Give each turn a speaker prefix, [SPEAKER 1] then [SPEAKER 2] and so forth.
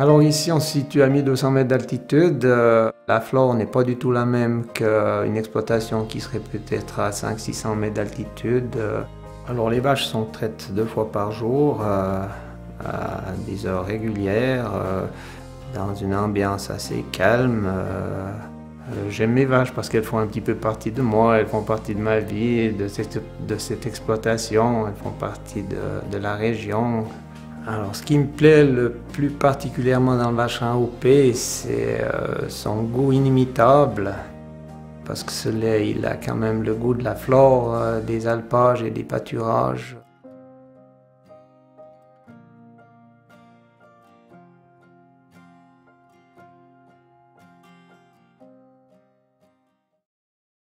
[SPEAKER 1] Alors ici, on se situe à 1200 mètres d'altitude. Euh, la flore n'est pas du tout la même qu'une exploitation qui serait peut-être à 500-600 mètres d'altitude. Euh, alors les vaches sont traites deux fois par jour, euh, à des heures régulières, dans une ambiance assez calme. J'aime mes vaches parce qu'elles font un petit peu partie de moi, elles font partie de ma vie, de cette, exploitation, elles font partie de la région. Alors, ce qui me plaît le plus particulièrement dans le vacherin OP, c'est euh, son goût inimitable. Parce que ce lait, il a quand même le goût de la flore, euh, des alpages et des pâturages.